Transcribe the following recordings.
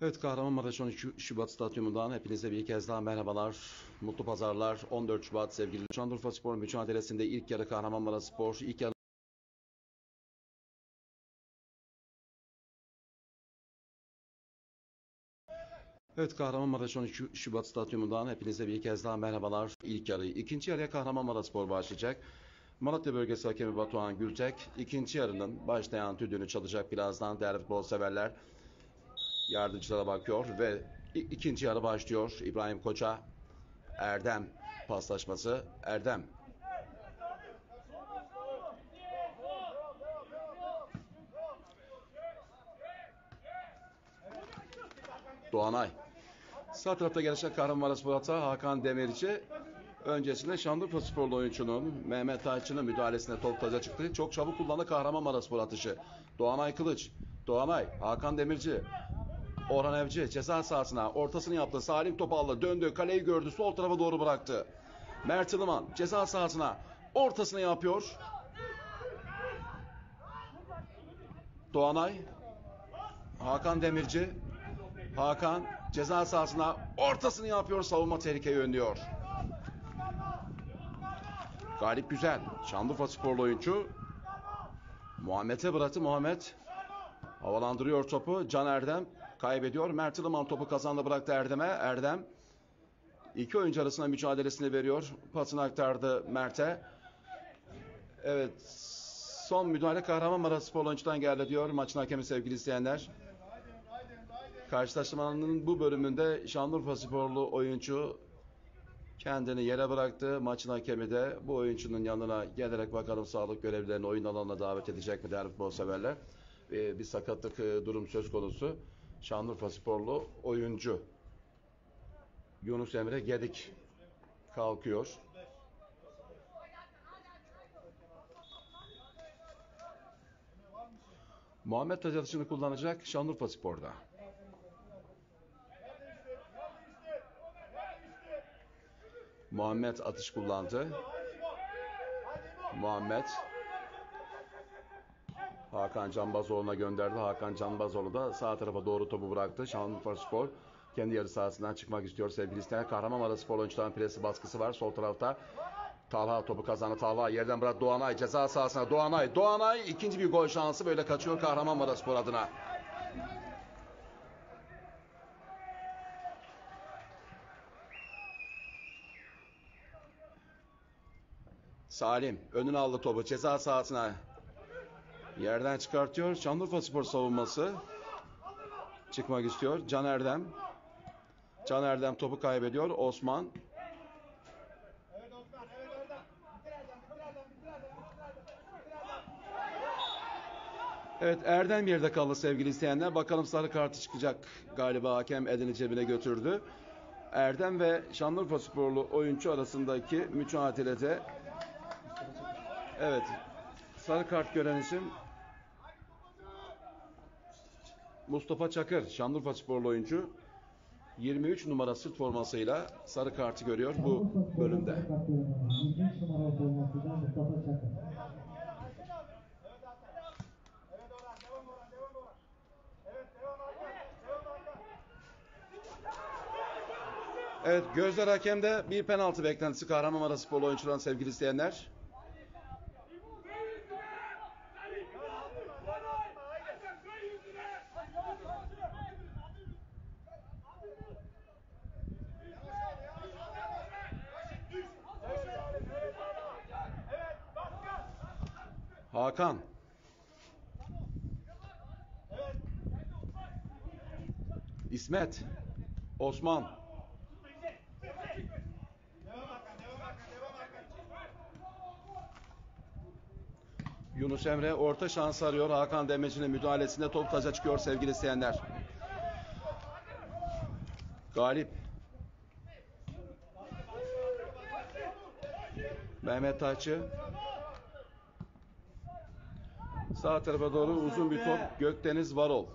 Evet Kahramanmaraş 13 Şubat Stadyumundan hepinize bir kez daha merhabalar. Mutlu pazarlar. 14 Şubat sevgili Şanlıurfa Spor mücadelesinde ilk yarı Kahramanmaraş Spor ilk yarı Evet Kahramanmaraş 13 Şubat Stadyumundan hepinize bir kez daha merhabalar. İlk yarı. İkinci yarıya Kahramanmaraş Spor başlayacak. Malatya Bölgesi Hakemi Batuhan Gültek ikinci yarının başlayan tüdüğünü çalacak birazdan değerli futbol severler yardımcılara bakıyor ve ikinci yarı başlıyor. İbrahim Koç'a Erdem paslaşması. Erdem. Doğanay. Sağ tarafta gelişen Kahramanmaraş Murat'a Hakan Demirci. Öncesinde Şanlıurfa sporlu oyuncunun Mehmet Ayçı'nın müdahalesine top taca çıktı. Çok çabuk kullandı Kahramanmaraş atışı. Doğanay Kılıç. Doğanay, Hakan Demirci. Orhan Evci ceza sahasına ortasını yaptı. Salim topu aldı. Döndü. Kaleyi gördü. Sol tarafa doğru bıraktı. Mert Ilıman ceza sahasına ortasını yapıyor. Doğanay. Hakan Demirci. Hakan ceza sahasına ortasını yapıyor. Savunma tehlikeye önlüyor. Galip Güzel. Şanlıurfa sporlu oyuncu. Muhammed'e bıraktı. Muhammed havalandırıyor topu. Can Erdem kaybediyor. Mert Ilıman topu kazandı bıraktı Erdem'e. Erdem iki oyuncu arasında mücadelesini veriyor. Pasını aktardı Mert'e. Evet. Son müdahale Kahramanmaraş spor oyuncudan geldi diyor maçın hakemi sevgili izleyenler. Karşılaşmanın bu bölümünde Şanlıurfa sporlu oyuncu kendini yere bıraktı. Maçın hakemi de bu oyuncunun yanına gelerek bakalım sağlık görevlilerini oyun alanına davet edecek mi değerli futbol severler. Bir sakatlık e, durum söz konusu. Şanlıurfa sporlu oyuncu Yunus Emre Gedik kalkıyor. Muhammed taç atışını kullanacak Şanlıurfa Spor'da. Muhammed atış kullandı. Muhammed Hakan Canbazoğlu'na gönderdi. Hakan Canbazoğlu da sağ tarafa doğru topu bıraktı. Şanlıurfa Spor kendi yarı sahasından çıkmak istiyor sevgili isteyen. Kahramanmaraş Spor oyuncuların presi baskısı var. Sol tarafta Talha topu kazandı. Talha yerden bırak Doğanay ceza sahasına. Doğanay. Doğanay ikinci bir gol şansı böyle kaçıyor Kahramanmaraş Spor adına. Salim önüne aldı topu ceza sahasına. Yerden çıkartıyor. Şanlıurfa Spor savunması. Çıkmak istiyor. Can Erdem. Can Erdem topu kaybediyor. Osman. Evet Erdem. Yerde kaldı sevgili izleyenler. Bakalım sarı kartı çıkacak. Galiba hakem elini cebine götürdü. Erdem ve Şanlıurfa Sporlu oyuncu arasındaki mücadelede Evet. Sarı kart gören isim Mustafa Çakır, Şanlıurfa Sporlu oyuncu. 23 numara sırt formasıyla sarı kartı görüyor bu bölümde. 23 numara formasıyla Mustafa Çakır. Evet gözler hakemde bir penaltı beklentisi Kahramanmaraş Sporlu oyuncuların sevgili izleyenler. Hakan. İsmet. Osman. Yunus Emre orta şans arıyor. Hakan Demirci'nin müdahalesinde top taca çıkıyor sevgili izleyenler. Galip. Mehmet Taççı. Sağ tarafa doğru uzun bir top. Gökdeniz Varol.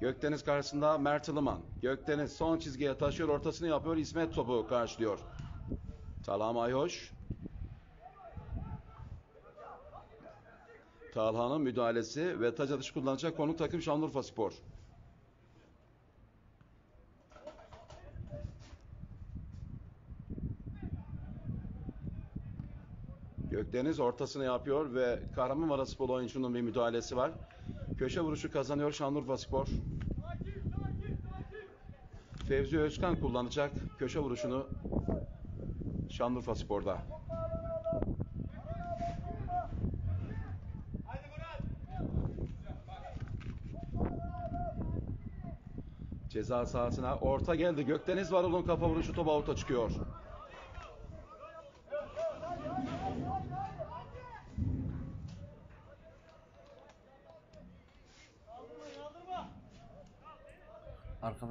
Gökdeniz karşısında Mert Ilıman. Gökdeniz son çizgiye taşıyor. Ortasını yapıyor. İsmet topu karşılıyor. Talha Mayhoş. Talha'nın müdahalesi ve taç atışı kullanacak konuk takım Şanlıurfa Spor. Gökdeniz ortasını yapıyor ve Kahramanmaraş Spor oyuncunun bir müdahalesi var. Köşe vuruşu kazanıyor Şanlıurfa Spor. Fevzi Özkan kullanacak köşe vuruşunu Şanlıurfa Spor'da. Ceza sahasına orta geldi. Gökdeniz Varol'un kafa vuruşu top avuta çıkıyor.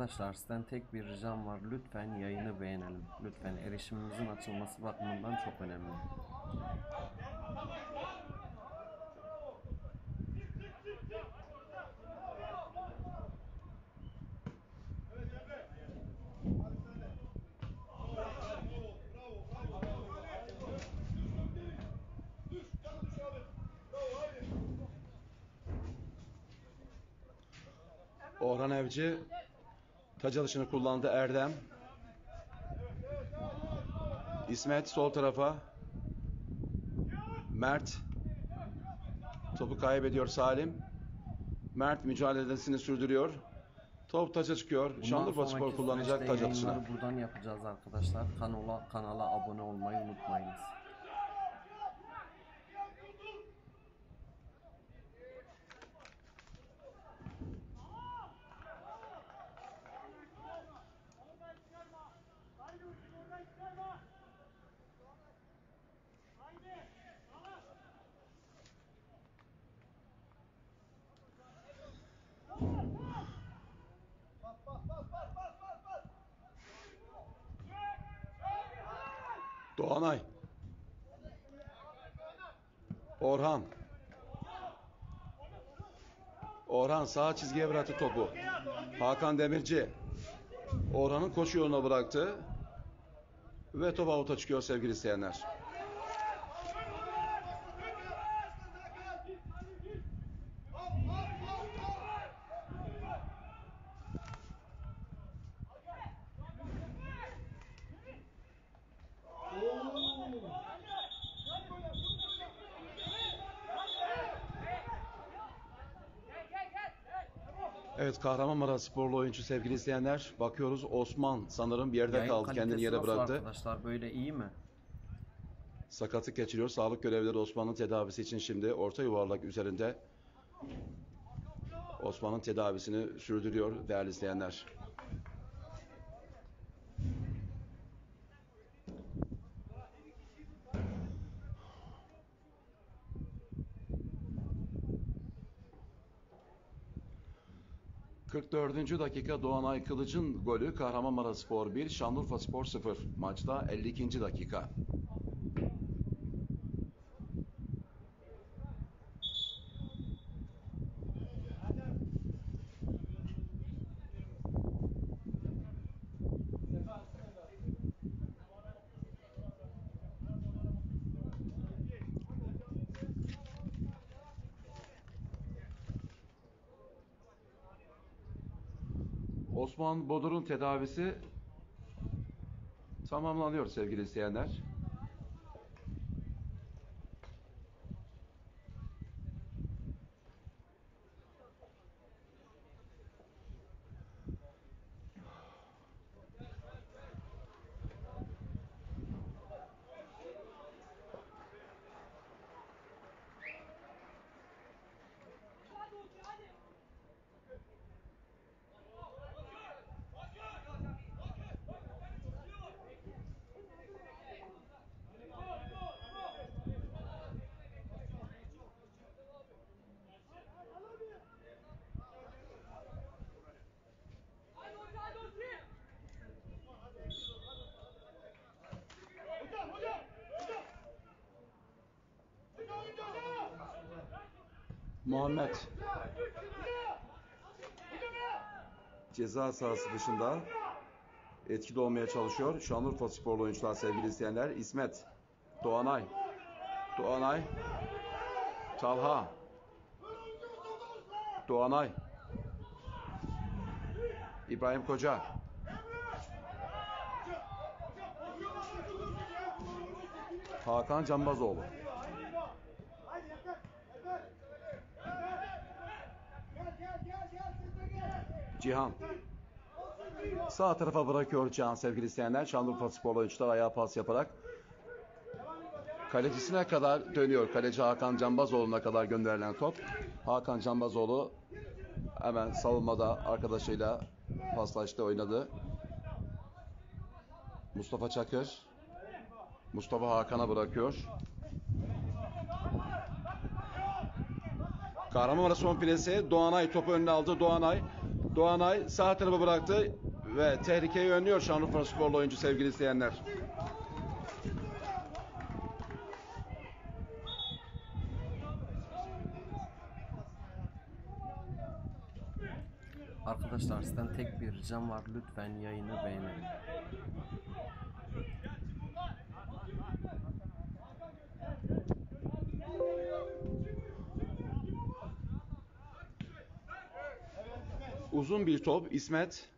Arkadaşlar sizden tek bir ricam var. Lütfen yayını beğenelim. Lütfen erişimimizin açılması bakımından çok önemli. Orhan Evci taç alışını kullandı Erdem. İsmet sol tarafa. Mert. Topu kaybediyor Salim. Mert mücadelesini sürdürüyor. Top taça çıkıyor. Bundan Şanlıurfa Spor kullanacak taç yayınları buradan yapacağız arkadaşlar. Kanala, kanala abone olmayı unutmayınız. Doğanay. Orhan. Orhan sağ çizgiye bıraktı topu. Hakan Demirci. Orhan'ın koşu yoluna bıraktı. Ve top avuta çıkıyor sevgili izleyenler. Evet Kahramanmaraş sporlu oyuncu sevgili izleyenler. Bakıyoruz Osman sanırım bir yerde Yayın kaldı. Kendini kalitesi yere nasıl bıraktı. Arkadaşlar böyle iyi mi? Sakatlık geçiriyor. Sağlık görevlileri Osman'ın tedavisi için şimdi orta yuvarlak üzerinde Osman'ın tedavisini sürdürüyor değerli izleyenler. ...44. dakika Doğanay Kılıç'ın golü Kahramanmaraş Spor 1, Şanlıurfa Spor 0. Maçta 52. dakika. Osman Bodur'un tedavisi tamamlanıyor sevgili izleyenler. Muhammed ceza sahası dışında etkili olmaya çalışıyor. Şanlıurfa sporlu oyuncular sevgili izleyenler. İsmet, Doğanay, Doğanay, Talha, Doğanay, İbrahim Koca, Hakan Canbazoğlu. Cihan. Sağ tarafa bırakıyor Cihan sevgili izleyenler. Şanlıurfa Spor oyuncular ayağa pas yaparak kalecisine kadar dönüyor. Kaleci Hakan Canbazoğlu'na kadar gönderilen top. Hakan Canbazoğlu hemen savunmada arkadaşıyla paslaştı oynadı. Mustafa Çakır. Mustafa Hakan'a bırakıyor. Kahramanmaraş son filesi. Doğanay topu önüne aldı. Doğanay. Doğanay sağ tarafa bıraktı ve tehlikeyi önlüyor Şanlıurfa sporlu oyuncu sevgili izleyenler. Arkadaşlar sizden tek bir ricam var. Lütfen yayını beğenelim. Uzun bir top İsmet.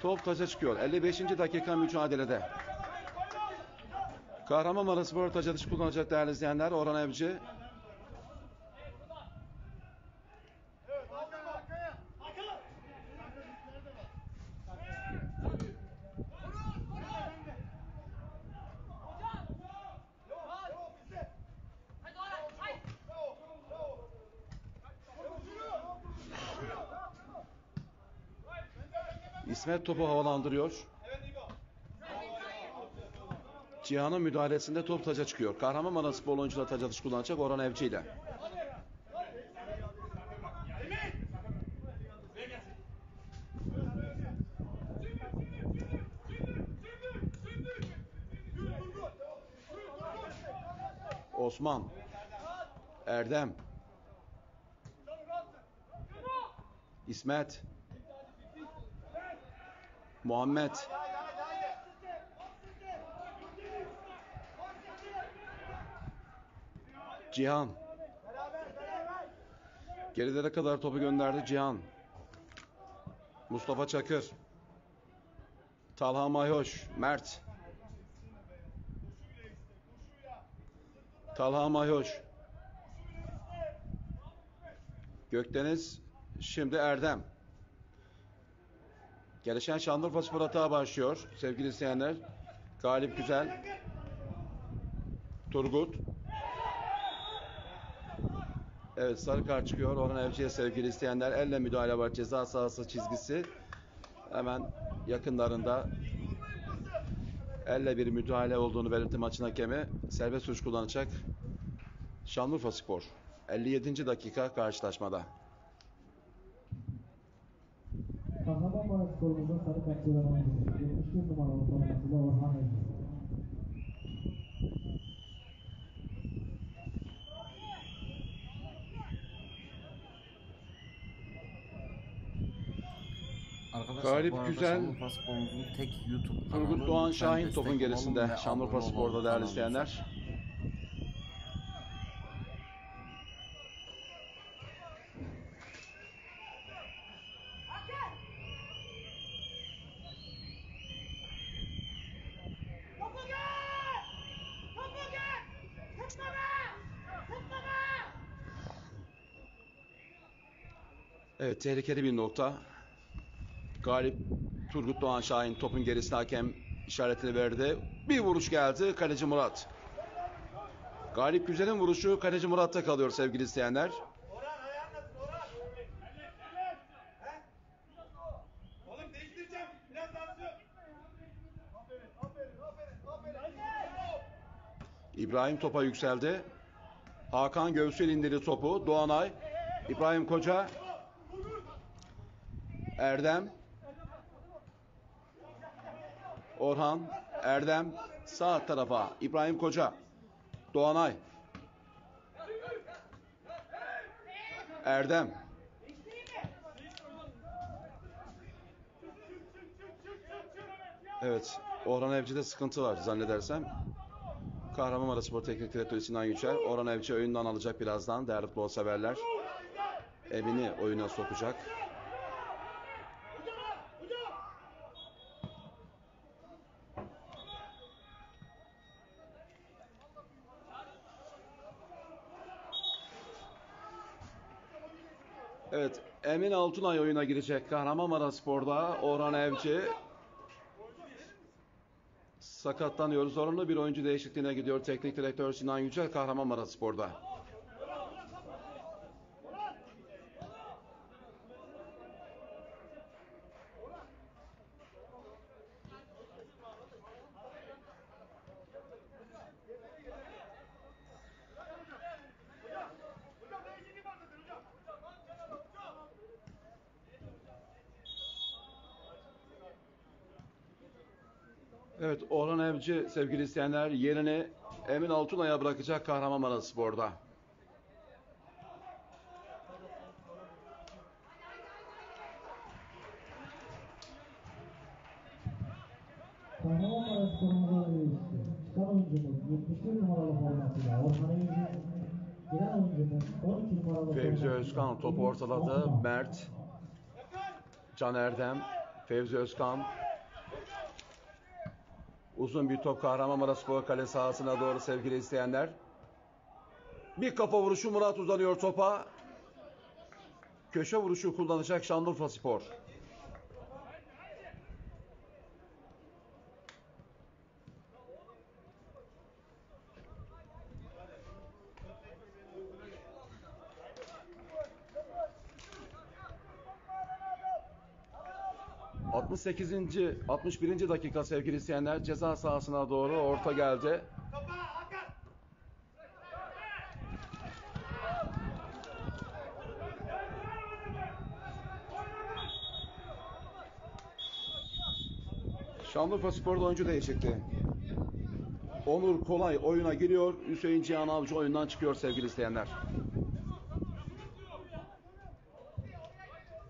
Top taça çıkıyor. 55. dakika mücadelede. Kahramanmaraş Spor taç atışı kullanacak değerli izleyenler. Orhan Evci İsmet topu havalandırıyor. Cihan'ın müdahalesinde top taca çıkıyor. Kahramanmaraş Spor oyuncular taç atışı kullanacak Orhan Evci ile. Osman. Erdem. İsmet. Muhammed. Cihan. Gerilere kadar topu gönderdi Cihan. Mustafa Çakır. Talha Mayhoş. Mert. Talha Mayhoş. Gökdeniz. Şimdi Erdem. Gelişen Şanlıurfa Spor hata başlıyor sevgili izleyenler. Galip Güzel. Turgut. Evet sarı kart çıkıyor. Orhan Evci'ye sevgili isteyenler. Elle müdahale var. Ceza sahası çizgisi. Hemen yakınlarında elle bir müdahale olduğunu belirtti maçın hakemi. Serbest vuruş kullanacak. Şanlıurfa Spor. 57. dakika karşılaşmada. Kahramanmaraş sporumuzun sarı kart gören oyuncusu. 71 numaralı formasıyla Orhan. Arkadaşlar Galip bu arada Güzel, Şanlıurfa tek YouTube. Turgut Doğan Şahin topun gerisinde. Şanlıurfa Spor'da değerli izleyenler. Evet tehlikeli bir nokta. Galip Turgut Doğan Şahin topun gerisine hakem işaretini verdi. Bir vuruş geldi kaleci Murat. Galip Güzel'in vuruşu kaleci Murat'ta kalıyor sevgili aferin. İbrahim topa yükseldi. Hakan göğsüyle indirdi topu. Doğanay. İbrahim Koca. Erdem. Orhan. Erdem. Sağ tarafa. İbrahim Koca. Doğanay. Erdem. Evet. Orhan Evci'de sıkıntı var zannedersem. Kahramanmaraş Spor Teknik Direktörü Sinan Yücel. Orhan Evci oyundan alacak birazdan. Değerli futbol severler. Evini oyuna sokacak. Emin Altunay oyuna girecek Kahramanmaraş Spor'da. Orhan Evci sakatlanıyor. Zorunlu bir oyuncu değişikliğine gidiyor. Teknik direktör Sinan Yücel Kahramanmaraş Spor'da. Evet, Orhan Evci sevgili izleyenler yerini Emin Altunay'a bırakacak Kahramanmaraş Spor'da. Kahramanmaraş değişti. Çıkan oyuncumuz 71 numaralı formasıyla Orhan Evci. Giren oyuncumuz 12 numaralı Fevzi Özkan topu ortaladı. Mert, Can Erdem, Fevzi Özkan. Uzun bir top Kahramanmaraş Spor kale sahasına doğru sevgili izleyenler. Bir kafa vuruşu Murat uzanıyor topa. Köşe vuruşu kullanacak Şanlıurfa Spor. ...68. 61. dakika sevgili izleyenler... ...ceza sahasına doğru orta geldi. Şanlıurfa Spor'da oyuncu değişikliği. Onur Kolay oyuna giriyor. Hüseyin Cihan Avcı oyundan çıkıyor sevgili izleyenler.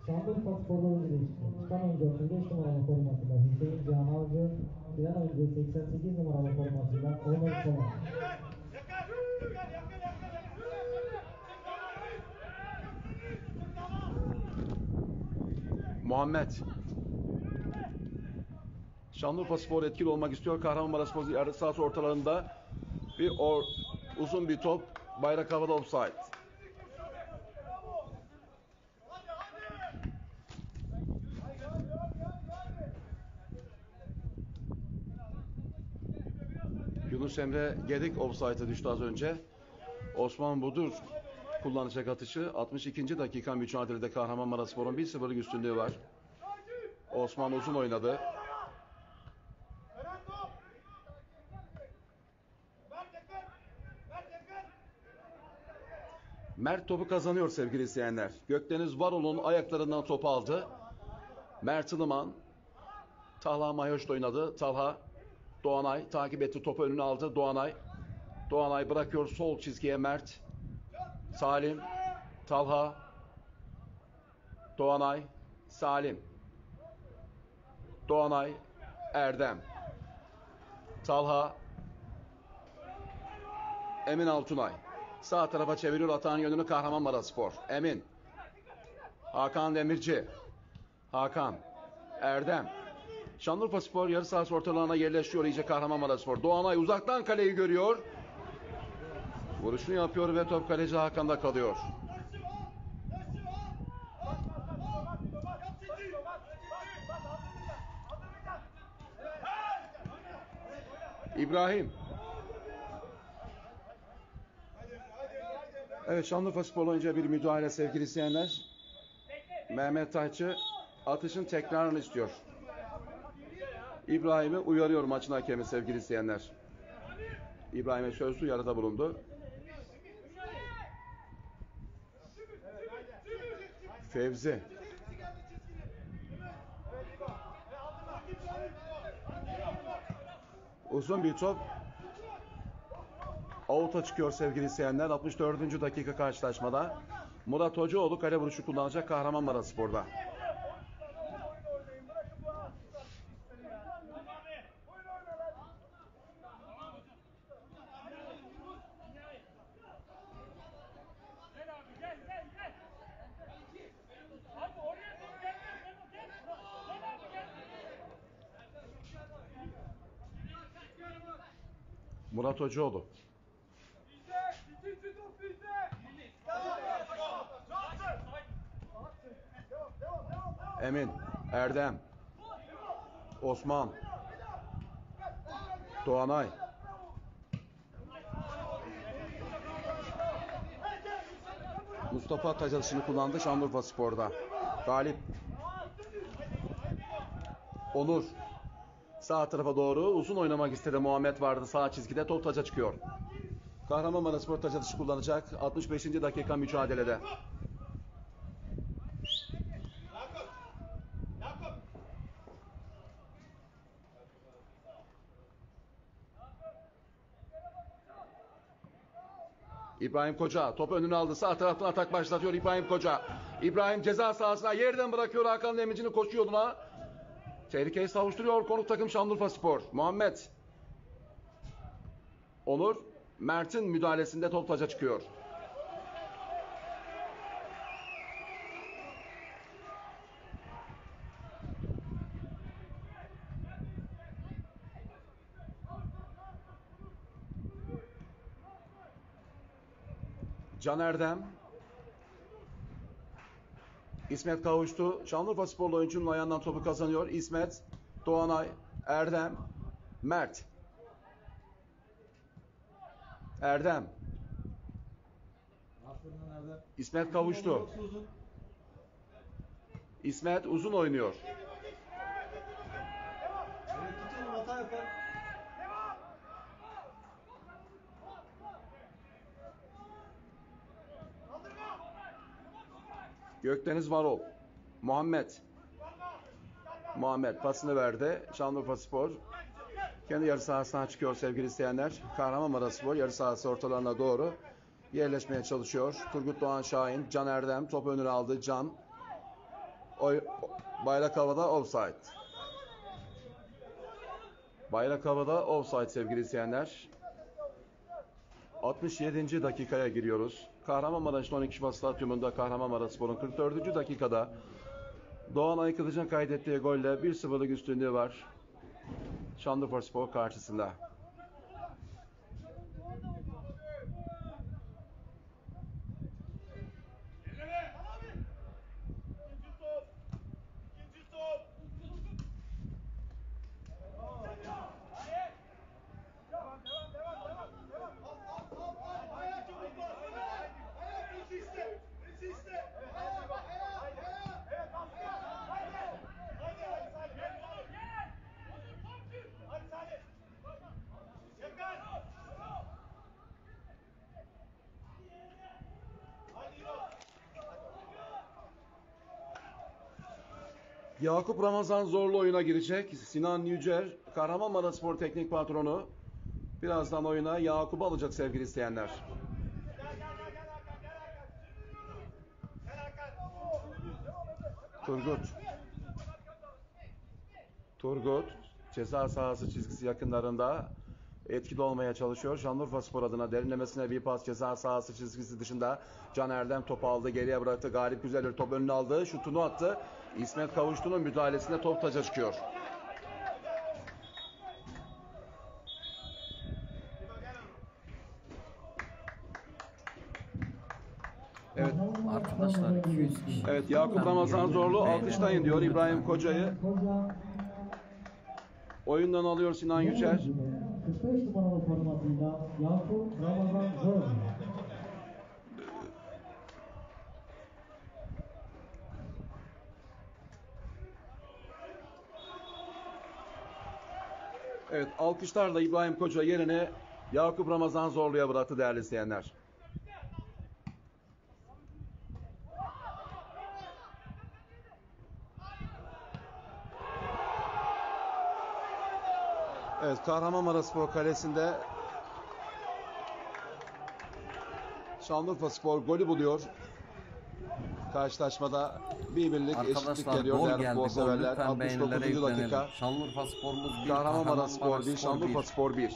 Şanlıurfa sporda oyuncu değişti. Çıkan oyuncu 35 numaralı formasıyla Hüseyin Cihan Avcı. Giren oyuncu 88 numaralı formasıyla Onur yakar. Muhammed. Şanlıurfa Spor etkili olmak istiyor. Kahramanmaraş Spor yarı saat ortalarında bir or, uzun bir top. Bayrak havada offside. Yunus Emre Gedik offside'e düştü az önce. Osman Budur kullanacak atışı. 62. dakika mücadelede Kahramanmaraş Spor'un 1-0'lık üstünlüğü var. Osman uzun oynadı. Mert topu kazanıyor sevgili izleyenler. Gökdeniz Varol'un ayaklarından topu aldı. Mert Ilıman. Talha Mayoş oynadı. Talha Doğanay takip etti. Topu önüne aldı. Doğanay. Doğanay bırakıyor sol çizgiye Mert. Salim. Talha. Doğanay. Salim. Doğanay. Erdem. Talha. Emin Altunay. Sağ tarafa çeviriyor atağın yönünü Kahramanmaraş Spor. Emin. Hakan Demirci. Hakan. Erdem. Şanlıurfa Spor yarı sahası ortalarına yerleşiyor iyice Kahramanmaraş Spor. Doğanay uzaktan kaleyi görüyor. Vuruşunu yapıyor ve top kaleci Hakan'da kalıyor. İbrahim. Evet Şanlıurfa Spor oyuncuya bir müdahale sevgili izleyenler. Mehmet Tayçı atışın tekrarını istiyor. İbrahim'i uyarıyor maçın hakemi sevgili izleyenler. İbrahim'e sözlü yarıda bulundu. Fevzi. Uzun bir top. Avuta çıkıyor sevgili izleyenler. 64. dakika karşılaşmada. Murat Hocaoğlu kale vuruşu kullanacak Kahramanmaraş Spor'da. Murat Hocaoğlu. Emin. Erdem. Osman. Doğanay. Mustafa taç kullandı Şanlıurfa Spor'da. Galip. Onur. Sağ tarafa doğru uzun oynamak istedi Muhammed vardı sağ çizgide top taca çıkıyor. Kahramanmaraş Spor taç atışı kullanacak 65. dakika mücadelede. İbrahim Koca top önüne aldı. Sağ taraftan atak başlatıyor İbrahim Koca. İbrahim ceza sahasına yerden bırakıyor Hakan Demirci'nin koşu yoluna. Tehlikeyi savuşturuyor konuk takım Şanlıurfa Spor. Muhammed. Onur. Mert'in müdahalesinde top taca çıkıyor. Can Erdem. İsmet kavuştu. Şanlıurfa sporlu oyuncunun ayağından topu kazanıyor. İsmet, Doğanay, Erdem, Mert. Erdem. İsmet kavuştu. İsmet uzun oynuyor. Evet tut oğlum hata yapar. Gökdeniz Varol. Muhammed. Muhammed pasını verdi. Şanlıurfa Spor. Kendi yarı sahasına çıkıyor sevgili izleyenler. Kahramanmaraş Spor yarı sahası ortalarına doğru yerleşmeye çalışıyor. Turgut Doğan Şahin, Can Erdem top önüne aldı. Can. Oy, bayrak havada offside. Bayrak havada offside sevgili izleyenler. 67. dakikaya giriyoruz. Kahramanmaraş'ın 12 Şubat Stadyumunda Kahramanmaraş Spor'un 44. dakikada Doğan Aykılıç'ın kaydettiği golle 1-0'lık üstünlüğü var. Şanlıurfa Spor karşısında. İkinci top. İkinci top. Devam, devam, devam, devam, devam. Al, al, al, al. Ayağa çabuk bas. Ayağa birisi iste. Birisi iste. Ayağa bak, ayağa. Haydi. Evet, bas. Haydi. Haydi, haydi Salih. Hadi Salih. Yakar. Hadi İbo. Yakup Ramazan zorlu oyuna girecek. Sinan Yücer, Kahramanmaraş Spor Teknik Patronu. Birazdan oyuna Yakup'u alacak sevgili Hakan. Turgut. Turgut ceza sahası çizgisi yakınlarında etkili olmaya çalışıyor. Şanlıurfa Spor adına derinlemesine bir pas ceza sahası çizgisi dışında Can Erdem topu aldı. Geriye bıraktı. Galip Güzelir top önüne aldı. Şutunu attı. İsmet Kavuştu'nun müdahalesinde top taca çıkıyor. Evet. Arkadaşlar 200 kişi. Evet Yakup Ramazan Zorlu alkışlayın diyor İbrahim Koca'yı. Koca Oyundan alıyor Sinan Yücer. 45 numaralı formasıyla Yakup Ramazan Zor. Evet alkışlarla İbrahim Koca yerine Yakup Ramazan Zorlu'ya bıraktı değerli izleyenler. Evet Kahramanmaraş Spor Kalesi'nde Şanlıurfa Spor golü buluyor. Karşılaşmada bir birlik eşitlik geliyor gol değerli geldi. futbol Gol severler. lütfen beğenilere 69. yüklenelim. dakika. Şanlıurfa sporumuz 1, Kahramanmaraş Spor 1, Spor Şanlıurfa 1. Spor 1.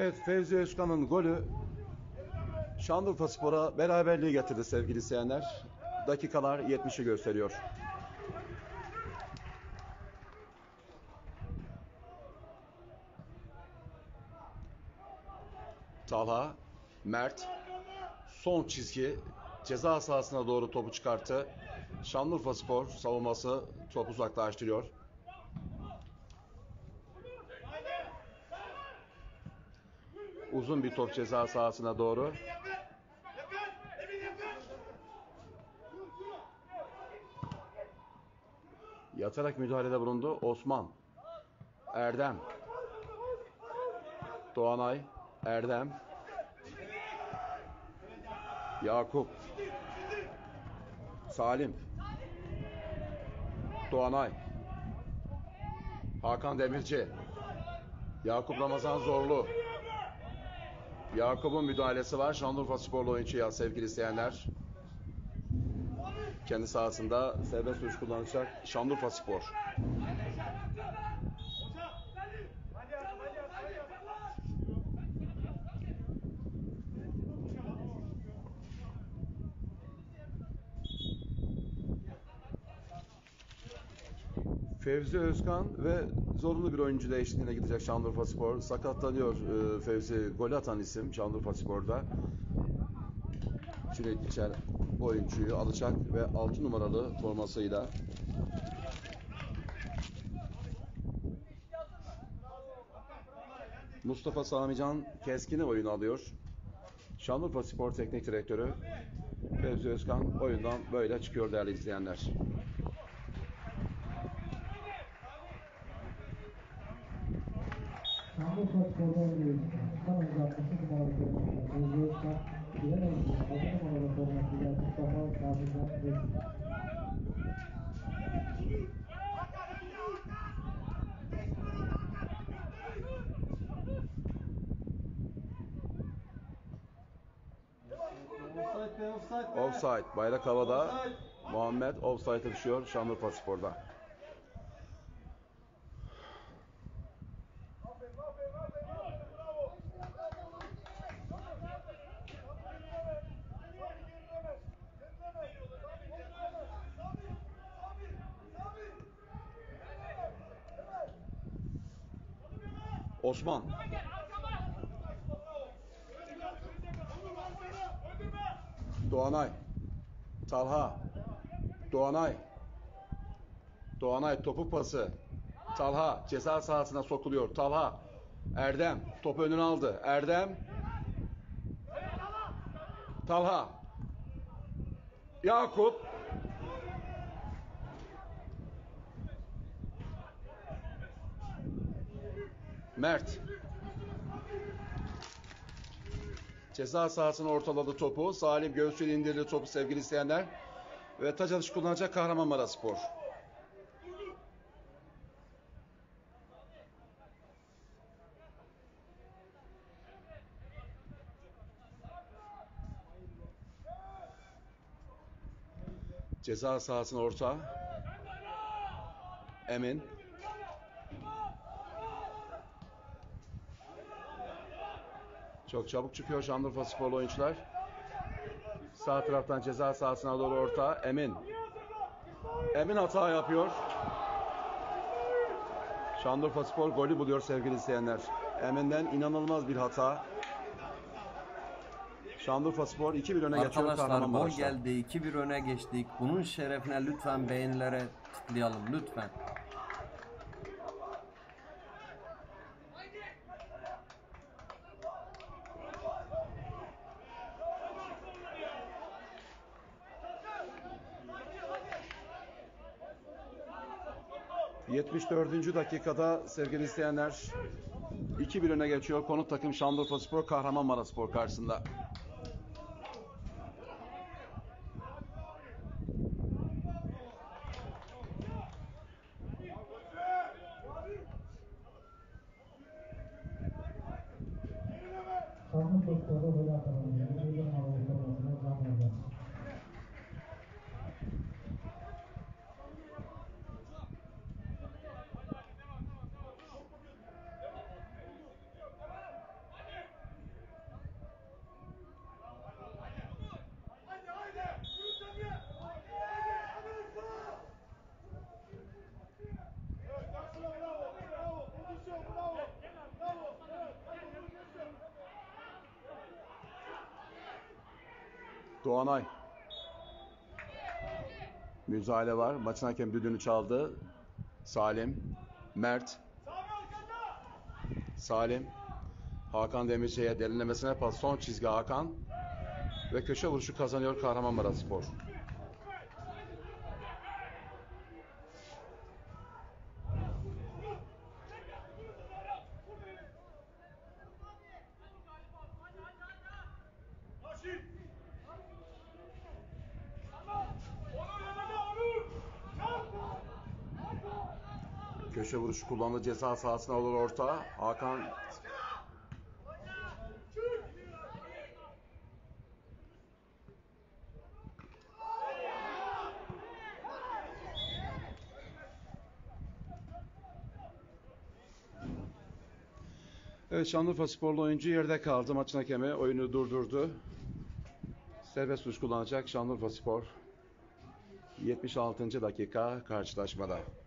Evet Fevzi Özkan'ın golü Şanlıurfa Spor'a beraberliği getirdi sevgili izleyenler. Dakikalar 70'i gösteriyor. Talha, Mert, son çizgi ceza sahasına doğru topu çıkarttı. Şanlıurfa Spor savunması topu uzaklaştırıyor. Uzun bir top ceza sahasına doğru. Yatarak müdahalede bulundu Osman. Erdem. Doğanay. Erdem. Yakup. Salim. Doğanay. Hakan Demirci. Yakup Ramazan Zorlu. Yakup'un müdahalesi var. Şanlıurfa Sporlu oyuncuya sevgili izleyenler. Kendi sahasında serbest vuruş kullanacak Şanlıurfa Spor. Fevzi Özkan ve zorunlu bir oyuncu değişikliğine gidecek Şanlıurfa Spor. Sakatlanıyor e, Fevzi gol atan isim Şanlıurfa Spor'da. Cüneyt Geçer oyuncuyu alacak ve 6 numaralı formasıyla Mustafa Samican Keskin'i oyunu alıyor. Şanlıurfa Spor Teknik Direktörü Fevzi Özkan oyundan böyle çıkıyor değerli izleyenler. Oynuyor. Çıkan oyuncu 62 numaralı formasıyla Fevzi Özkan. Giren oyuncu 6 numaralı formasıyla Mustafa Samican Resim. Offside. Bayrak havada. Muhammed offside'e düşüyor Şanlıurfa Spor'da. Osman. Doğanay. Talha. Doğanay. Doğanay topu pası. Talha ceza sahasına sokuluyor. Talha. Erdem topu önüne aldı. Erdem. Talha. Yakup. Mert. Ceza sahasına ortaladı topu. Salim göğsüyle indirdi topu sevgili izleyenler. Ve taç atışı kullanacak Kahramanmaraş Spor. Ceza sahasına orta. Emin. Çok çabuk çıkıyor Şanlıurfa Sporlu oyuncular. Sağ taraftan ceza sahasına doğru orta. Emin. Emin hata yapıyor. Şanlıurfa Spor golü buluyor sevgili izleyenler. Emin'den inanılmaz bir hata. Şanlıurfa Spor 2-1 öne geçiyor Arkadaşlar gol geldi 2-1 öne geçtik. Bunun şerefine lütfen beğenilere tıklayalım lütfen. 74. dakikada sevgili izleyenler 2-1 öne geçiyor. Konuk takım Şanlıurfa Spor Kahramanmaraş Spor karşısında. Doğanay. Müzale var. Maçın hakem düdüğünü çaldı. Salim. Mert. Salim. Hakan Demirci'ye derinlemesine pas. Son çizgi Hakan. Ve köşe vuruşu kazanıyor Kahramanmaraşspor. Raşit. Çal. Köşe vuruşu kullandı. Ceza sahasına olur orta. Hakan Evet Şanlıurfa sporlu oyuncu yerde kaldı. Maçın hakemi oyunu durdurdu. Serbest vuruş kullanacak Şanlıurfa Spor. 76. dakika karşılaşmada.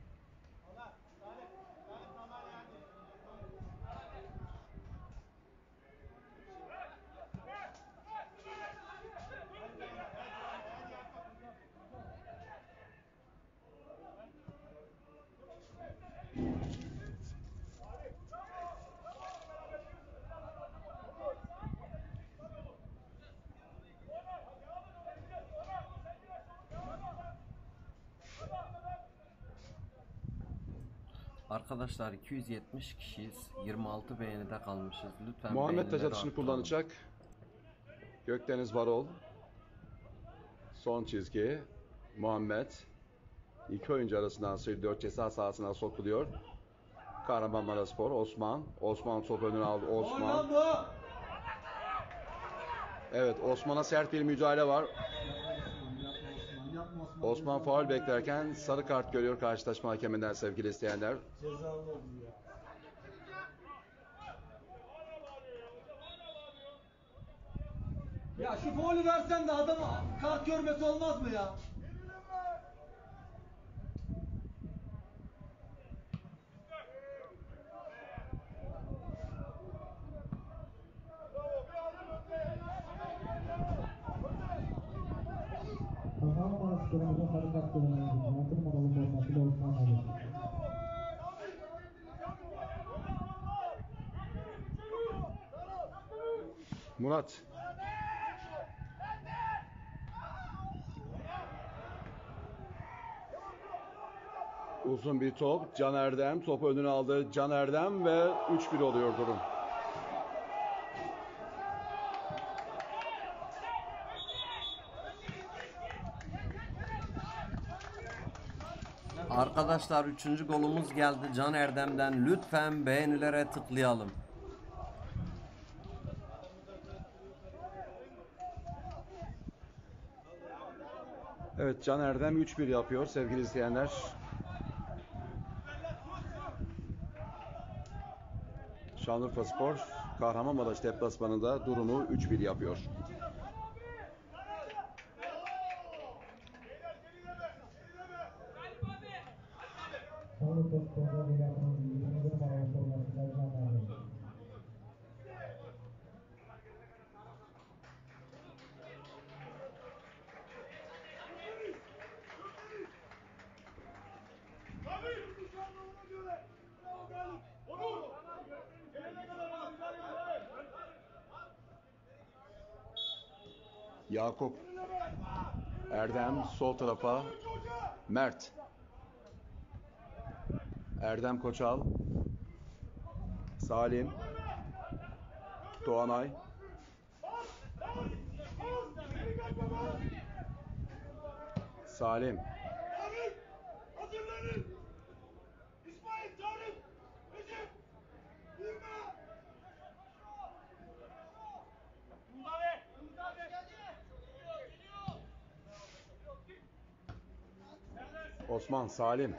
Arkadaşlar 270 kişiyiz. 26 beğenide kalmışız. Lütfen Muhammed taç atışını kullanacak. Gökdeniz Varol. Son çizgi. Muhammed. İki oyuncu arasından sıyrı 4 ceza sahasına sokuluyor. Kahramanmaraşspor Osman. Osman top önüne aldı. Osman. Evet Osman'a sert bir müdahale var. Osman faul beklerken sarı kart görüyor karşılaşma hakeminden sevgili isteyenler. Ya şu faulü versen de adam kart görmesi olmaz mı ya? Kahramanmaraşspor'umuza sarı kart. 6 numaralı formasıyla Osman Ali. Murat. Uzun bir top. Can Erdem topu önüne aldı. Can Erdem ve 3-1 oluyor durum. Arkadaşlar 3. golümüz geldi Can Erdem'den. Lütfen beğenilere tıklayalım. Evet Can Erdem 3-1 yapıyor sevgili izleyenler. Şanlıurfa Spor Kahramanmaraş deplasmanında durumu 3-1 yapıyor. Yakup. Erdem sol tarafa. Mert. Erdem Koçal. Salim. Doğanay. Salim Osman Salim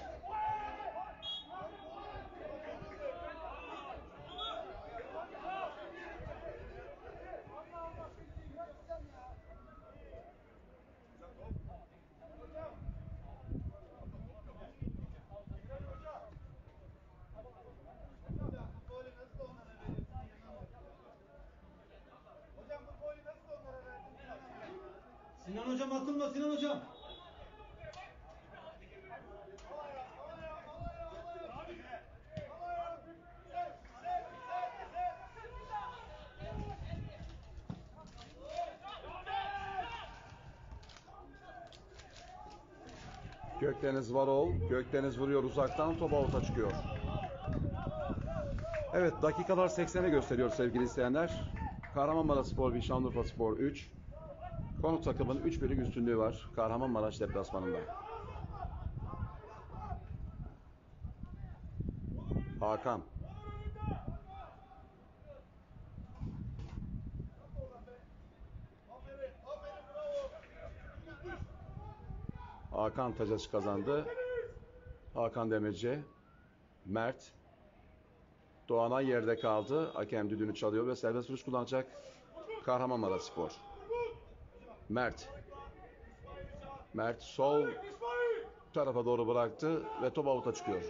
Gökdeniz Varol, Gökdeniz vuruyor uzaktan, top avuta çıkıyor. Evet, dakikalar 80'e gösteriyor sevgili izleyenler. Kahramanmaraş Spor 1, Şanlıurfa Spor 3. Konuk takımın 3 birlik üstünlüğü var Kahramanmaraş deplasmanında. Hakan. Hakan Tacası kazandı. Hakan Demirci. Mert. Doğanay yerde kaldı. Hakem düdüğünü çalıyor ve serbest vuruş kullanacak. Kahramanmaraş Spor. Mert. Mert sol tarafa doğru bıraktı ve top avuta çıkıyor.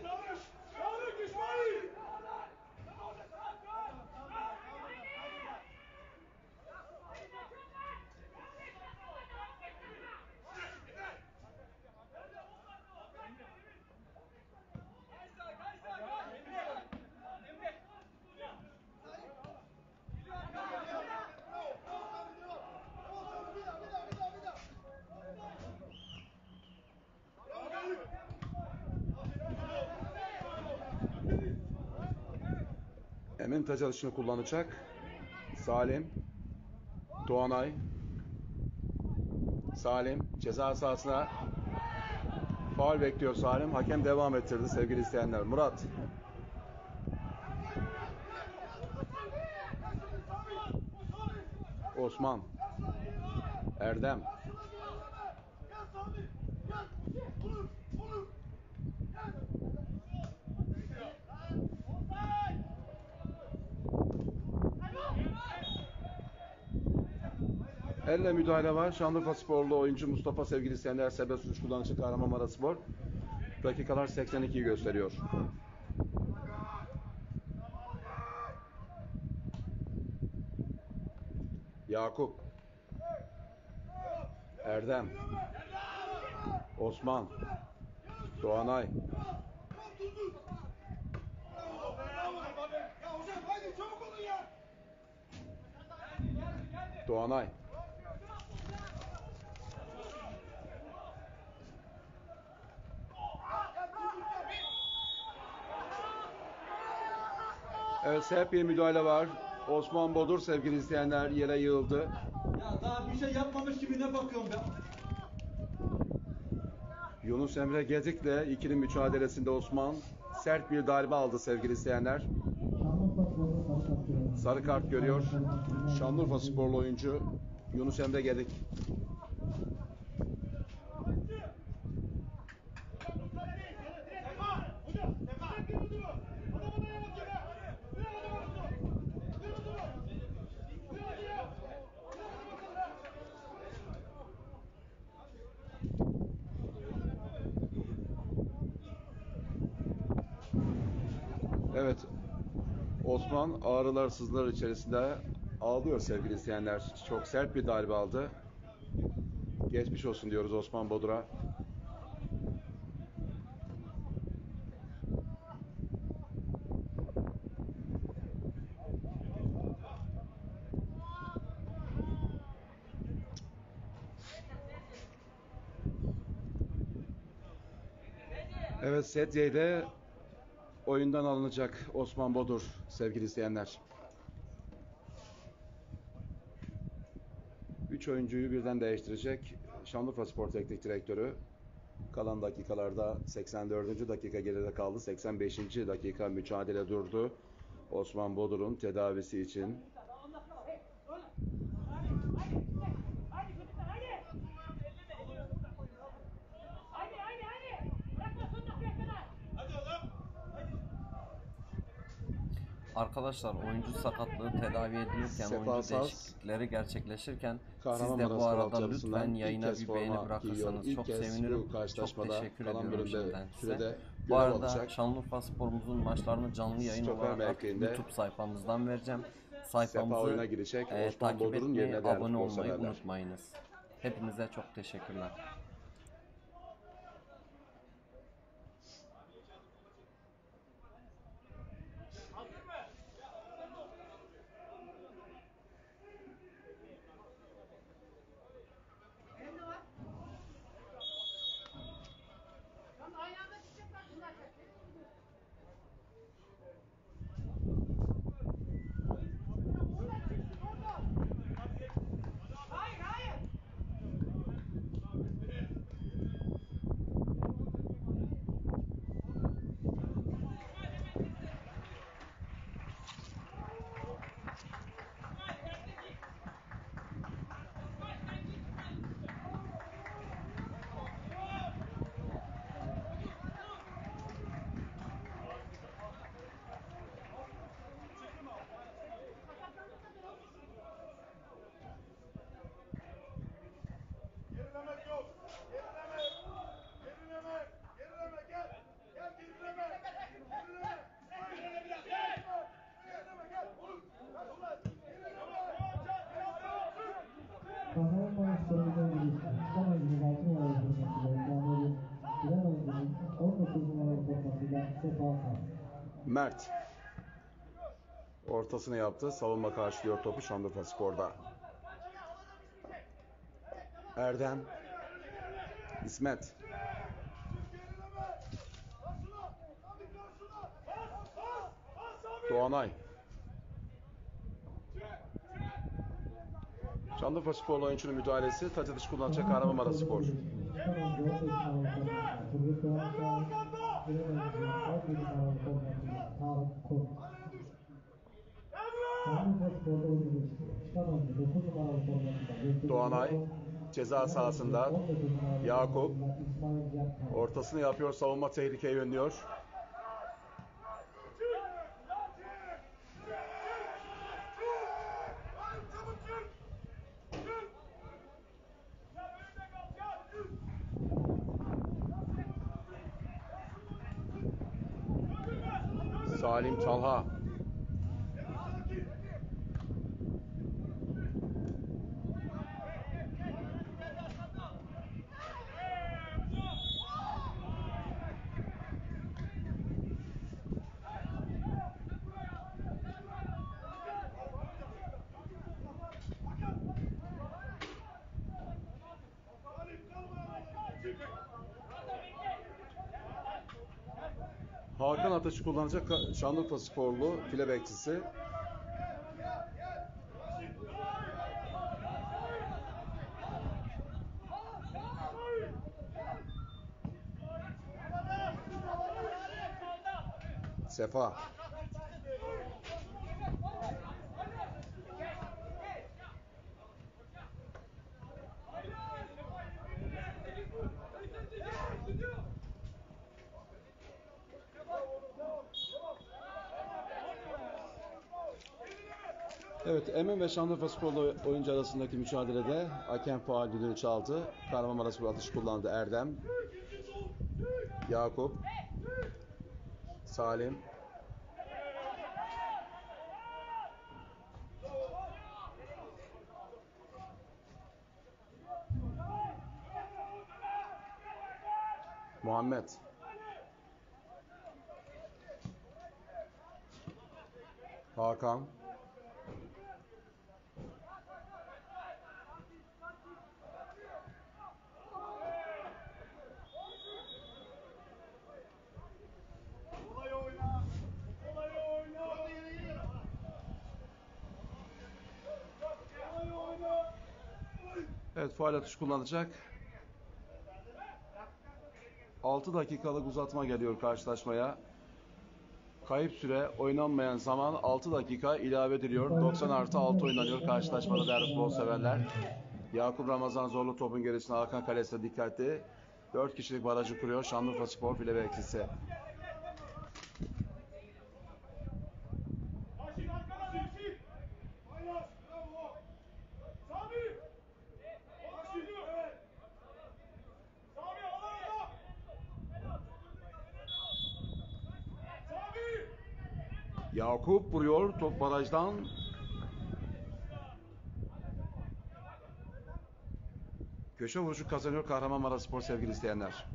Emin taç atışını kullanacak. Salim. Doğanay. Salim ceza sahasına faul bekliyor Salim. Hakem devam ettirdi sevgili izleyenler. Murat. Osman. Erdem. Elle müdahale var. Şanlıurfa Sporlu oyuncu Mustafa sevgili izleyenler serbest vuruş kullanıcı Kahramanmaraş Spor. Dakikalar 82'yi gösteriyor. Yakup. Erdem. Osman. Doğanay. Doğanay. Evet sert bir müdahale var. Osman Bodur sevgili izleyenler yere yığıldı. Ya daha bir şey yapmamış gibi ne bakıyorum ben? Yunus Emre Gedik'le ikili mücadelesinde Osman sert bir darbe aldı sevgili izleyenler. Sarı kart görüyor. Şanlıurfa sporlu oyuncu Yunus Emre Gedik. Osman ağrılar sızılar içerisinde ağlıyor sevgili izleyenler. Çok sert bir darbe aldı. Geçmiş olsun diyoruz Osman Bodur'a. Evet Sedye'de oyundan alınacak Osman Bodur sevgili izleyenler. Üç oyuncuyu birden değiştirecek Şanlıurfa Spor Teknik Direktörü. Kalan dakikalarda 84. dakika geride kaldı. 85. dakika mücadele durdu. Osman Bodur'un tedavisi için. Arkadaşlar oyuncu sakatlığı tedavi edilirken, Sefa oyuncu Saz, değişiklikleri gerçekleşirken siz de bu arada lütfen yayına bir beğeni bırakırsanız çok sevinirim. Çok teşekkür ediyorum şimdiden size. Bu arada alacak. Şanlıurfa Spor'umuzun maçlarını canlı yayın Stoper olarak mevkiinde YouTube sayfamızdan vereceğim. Sayfamızı girecek. e, takip etmeyi, abone olmayı unutmayınız. Hepinize çok teşekkürler. Mert. Ortasını yaptı. Savunma karşılıyor topu Şanlıurfa Spor'da. Erdem. İsmet. Doğanay. Şanlıurfa Sporlu oyuncunun müdahalesi taç atış kullanacak Kahramanmaraş Spor. Son oyuncu 15 numaralı formasıyla Turgut Doğan Kağan. Gülen oyuncunun 17 numaralı formasıyla Tarık Kurt. Şanlıurfa Spor'da oyuncu. Çıkan oyuncu 9 numaralı formasıyla Yusuf Doğanay. Ceza sahasında 19 numaralı Yakup. Ortasını yapıyor. Savunma tehlikeye yönlüyor. alim çalha. Hakan Ataç'ı kullanacak Şanlıurfa Sporlu file bekçisi. Sefa. Evet, Emin ve Şanlıurfa Sporlu oyuncu arasındaki mücadelede hakem faal düdüğünü çaldı. Kahramanmaraş Spor atışı kullandı Erdem. Yakup. Salim. Muhammed. Hakan. Kolay oyna. Kolay oyna. Kolay oyna. Evet faal atış kullanacak. 6 dakikalık uzatma geliyor karşılaşmaya. Kayıp süre oynanmayan zaman 6 dakika ilave ediliyor. 90 artı 6 oynanıyor karşılaşmada değerli futbol severler. Yakup Ramazan zorlu topun gerisine Hakan Kalesi'ne dikkatli. 4 kişilik barajı kuruyor Şanlıurfa Spor file bekçisi. Yakup vuruyor top barajdan. Köşe vuruşu kazanıyor Kahramanmaraş Spor sevgili izleyenler.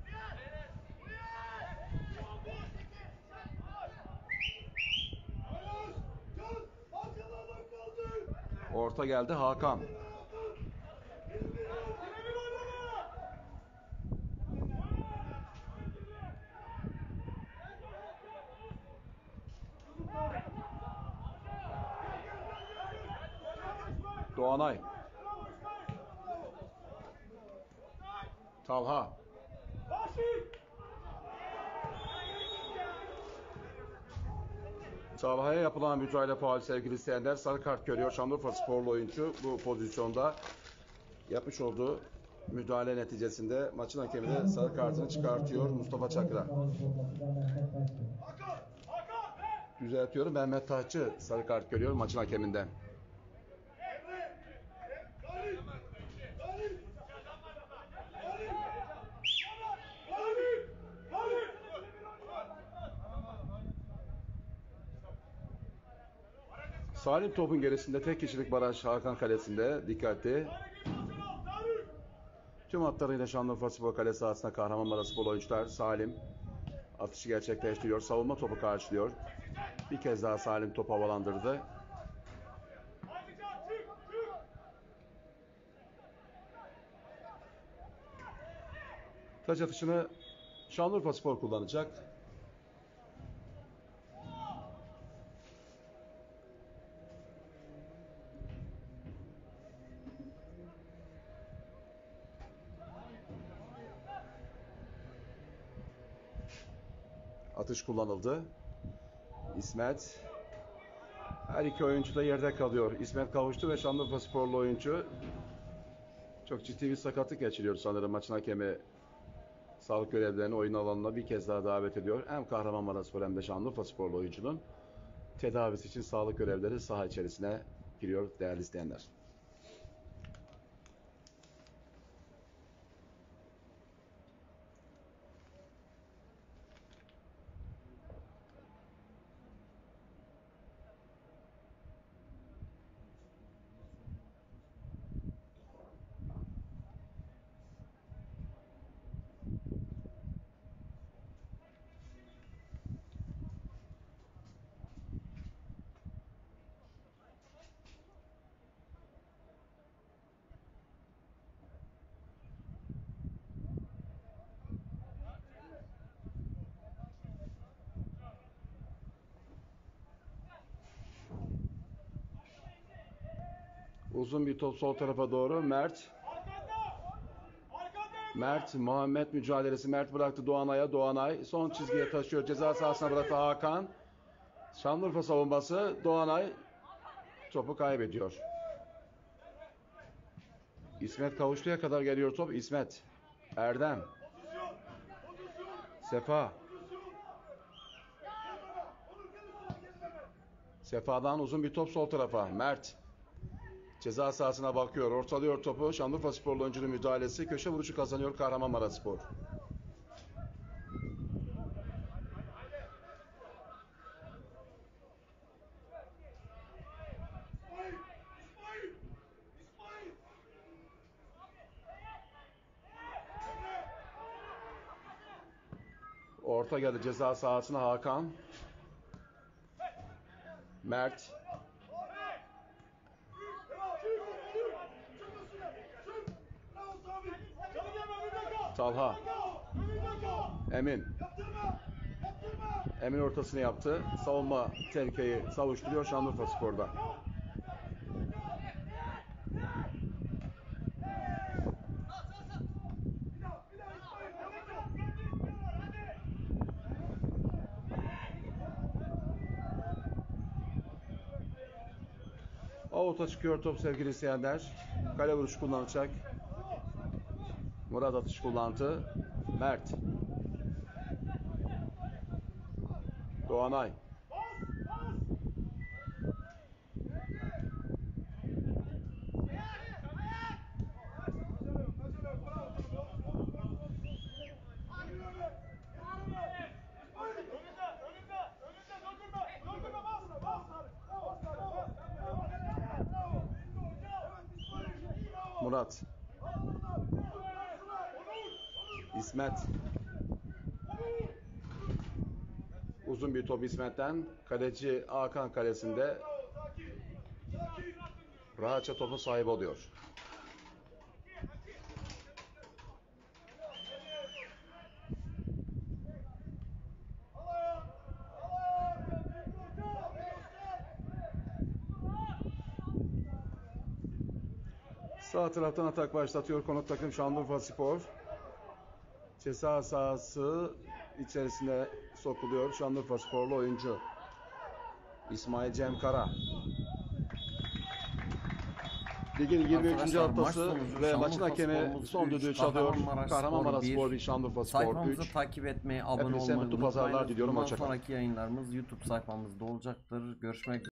Orta geldi Hakan. Doğanay. Talha. Talha'ya yapılan müdahale faul sevgili izleyenler. Sarı kart görüyor Şanlıurfa sporlu oyuncu bu pozisyonda. Yapmış olduğu müdahale neticesinde maçın hakemi de sarı kartını çıkartıyor Mustafa Çakır'a. Düzeltiyorum Mehmet Taççı sarı kart görüyor maçın hakeminden. Emre, Galip, Galip, Galip, Galip, Galip. Salim topun gerisinde tek kişilik baraj Hakan kalesinde dikkatli. Tüm hatlarıyla Şanlıurfa Spor kale sahasında Kahramanmaraş Spor oyuncular Salim atışı gerçekleştiriyor. Savunma topu karşılıyor. Bir kez daha Salim topu havalandırdı. Taç atışını Şanlıurfa Spor kullanacak. Atış kullanıldı. İsmet. Her iki oyuncu da yerde kalıyor. İsmet kavuştu ve Şanlıurfa sporlu oyuncu çok ciddi bir sakatlık geçiriyor sanırım maçın hakemi sağlık görevlilerini oyun alanına bir kez daha davet ediyor. Hem Kahramanmaraşspor hem de Şanlıurfa sporlu oyuncunun tedavisi için sağlık görevlileri saha içerisine giriyor değerli izleyenler. Uzun bir top sol tarafa doğru. Mert. Mert, Muhammed mücadelesi. Mert bıraktı Doğanay'a. Doğanay son çizgiye taşıyor. Ceza sahasına bıraktı Hakan. Şanlıurfa savunması. Doğanay topu kaybediyor. İsmet Kavuşlu'ya kadar geliyor top. İsmet. Erdem. Sefa. Sefa'dan uzun bir top sol tarafa. Mert. Ceza sahasına bakıyor. Ortalıyor topu. Şanlıurfa sporlu oyuncunun müdahalesi. Köşe vuruşu kazanıyor Kahramanmaraş Spor. İsmail, İsmail, İsmail. Orta geldi ceza sahasına Hakan. Mert. Talha. Emin. Emin ortasını yaptı. Savunma tehlikeyi savuşturuyor Şanlıurfa Spor'da. Avuta çıkıyor top sevgili izleyenler. Kale vuruş kullanacak. Murat atış kullandı. Mert. Doğanay. İsmet'ten. Kaleci Hakan kalesinde rahatça topun sahibi oluyor. Sağ taraftan atak başlatıyor konuk takım Şanlıurfa Spor. Ceza sahası içerisine sokuluyor Şanlıurfa Sporlu oyuncu. İsmail Cem Kara. Ligin 23. Arkadaşlar, maç haftası sonucu ve maçın hakemi son düdüğü çalıyor. Kahramanmaraş Spor Spor bir. 1, Şanlıurfa Spor Sayfamızı 3. takip etmeyi, abone Hepinize olmayı mutlu pazarlar diliyorum, Bundan hoşça kalın. sonraki yayınlarımız YouTube sayfamızda olacaktır. Görüşmek